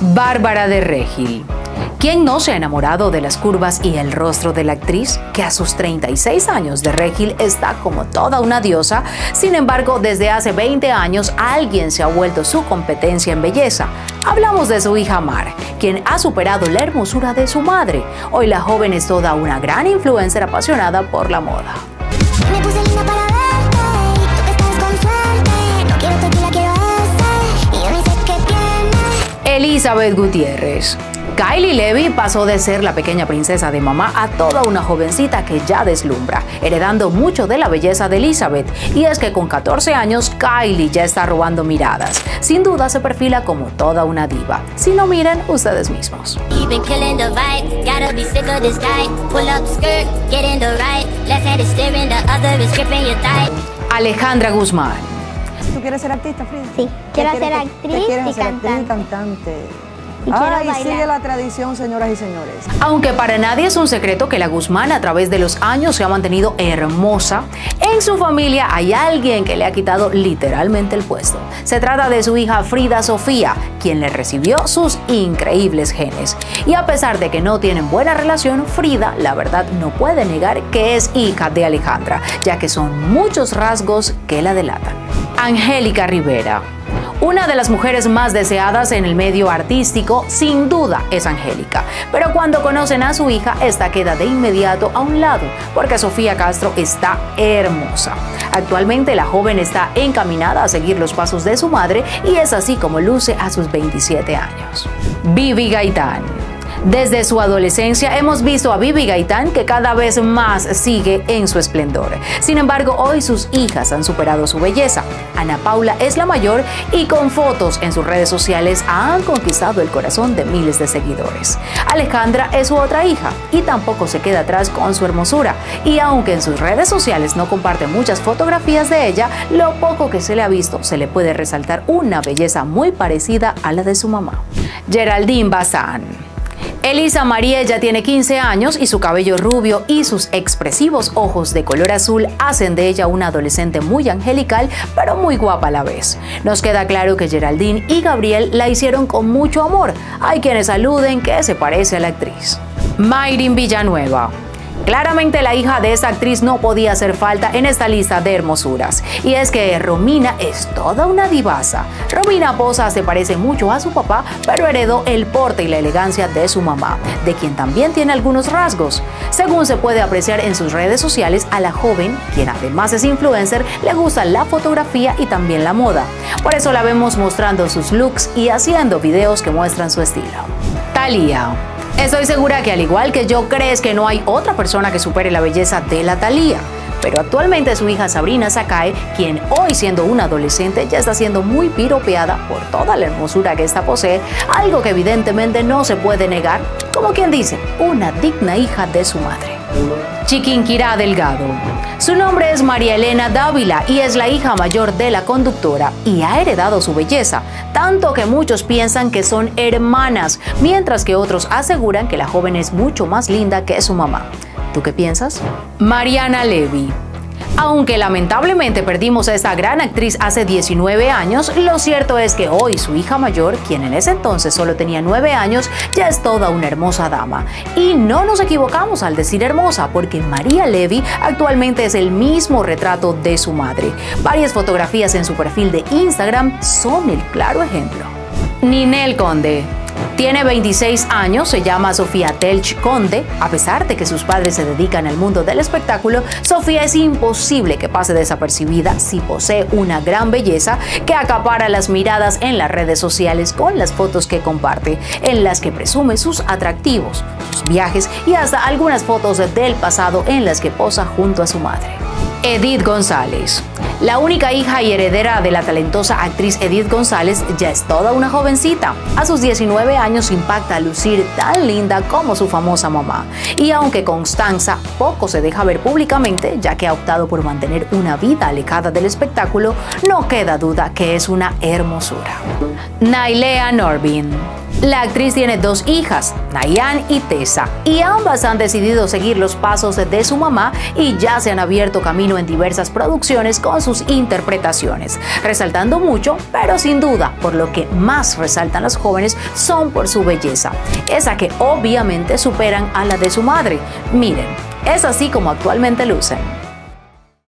Bárbara de Regil. ¿Quién no se ha enamorado de las curvas y el rostro de la actriz, que a sus 36 años de Regil está como toda una diosa? Sin embargo, desde hace 20 años alguien se ha vuelto su competencia en belleza. Hablamos de su hija Mar, quien ha superado la hermosura de su madre. Hoy la joven es toda una gran influencer apasionada por la moda. Elizabeth Gutiérrez. Kylie Levy pasó de ser la pequeña princesa de mamá a toda una jovencita que ya deslumbra, heredando mucho de la belleza de Elizabeth. Y es que con 14 años, Kylie ya está robando miradas. Sin duda se perfila como toda una diva. Si no miren ustedes mismos. Alejandra Guzmán. ¿Tú quieres ser artista, Frida? Sí, quiero ser actriz, y, cantante. y cantante. Ay, sigue la tradición, señoras y señores. Aunque para nadie es un secreto que la Guzmán a través de los años se ha mantenido hermosa, en su familia hay alguien que le ha quitado literalmente el puesto. Se trata de su hija Frida Sofía, quien le recibió sus increíbles genes. Y a pesar de que no tienen buena relación, Frida, la verdad, no puede negar que es hija de Alejandra, ya que son muchos rasgos que la delatan. Angélica Rivera. Una de las mujeres más deseadas en el medio artístico, sin duda, es Angélica. Pero cuando conocen a su hija, esta queda de inmediato a un lado, porque Sofía Castro está hermosa. Actualmente la joven está encaminada a seguir los pasos de su madre y es así como luce a sus 27 años. Vivi Gaitán. Desde su adolescencia hemos visto a Bibi Gaitán que cada vez más sigue en su esplendor. Sin embargo, hoy sus hijas han superado su belleza. Ana Paula es la mayor y con fotos en sus redes sociales han conquistado el corazón de miles de seguidores. Alejandra es su otra hija y tampoco se queda atrás con su hermosura. Y aunque en sus redes sociales no comparte muchas fotografías de ella, lo poco que se le ha visto se le puede resaltar una belleza muy parecida a la de su mamá. Geraldine Bazán. Elisa María ya tiene 15 años y su cabello rubio y sus expresivos ojos de color azul hacen de ella una adolescente muy angelical, pero muy guapa a la vez. Nos queda claro que Geraldine y Gabriel la hicieron con mucho amor. Hay quienes aluden que se parece a la actriz. Mayrin Villanueva. Claramente la hija de esa actriz no podía hacer falta en esta lista de hermosuras. Y es que Romina es toda una divasa. Romina Poza se parece mucho a su papá, pero heredó el porte y la elegancia de su mamá, de quien también tiene algunos rasgos. Según se puede apreciar en sus redes sociales, a la joven, quien además es influencer, le gusta la fotografía y también la moda. Por eso la vemos mostrando sus looks y haciendo videos que muestran su estilo. Thalía Estoy segura que al igual que yo crees que no hay otra persona que supere la belleza de la Thalía. Pero actualmente su hija Sabrina Sakae, quien hoy siendo una adolescente ya está siendo muy piropeada por toda la hermosura que esta posee, algo que evidentemente no se puede negar, como quien dice, una digna hija de su madre. Chiquinquirá Delgado. Su nombre es María Elena Dávila y es la hija mayor de la conductora y ha heredado su belleza, tanto que muchos piensan que son hermanas, mientras que otros aseguran que la joven es mucho más linda que su mamá. ¿Tú qué piensas? Mariana Levy. Aunque lamentablemente perdimos a esta gran actriz hace 19 años, lo cierto es que hoy su hija mayor, quien en ese entonces solo tenía 9 años, ya es toda una hermosa dama. Y no nos equivocamos al decir hermosa, porque María Levy actualmente es el mismo retrato de su madre. Varias fotografías en su perfil de Instagram son el claro ejemplo. Ninel Conde tiene 26 años, se llama Sofía Telch Conde. A pesar de que sus padres se dedican al mundo del espectáculo, Sofía es imposible que pase desapercibida si posee una gran belleza que acapara las miradas en las redes sociales con las fotos que comparte, en las que presume sus atractivos, sus viajes y hasta algunas fotos del pasado en las que posa junto a su madre. Edith González. La única hija y heredera de la talentosa actriz Edith González ya es toda una jovencita. A sus 19 años impacta a lucir tan linda como su famosa mamá. Y aunque Constanza poco se deja ver públicamente, ya que ha optado por mantener una vida alejada del espectáculo, no queda duda que es una hermosura. Nailea Norbin La actriz tiene dos hijas, Nayan y Tessa, y ambas han decidido seguir los pasos de su mamá y ya se han abierto camino en diversas producciones con sus interpretaciones, resaltando mucho, pero sin duda, por lo que más resaltan las jóvenes son por su belleza, esa que obviamente superan a la de su madre. Miren, es así como actualmente lucen.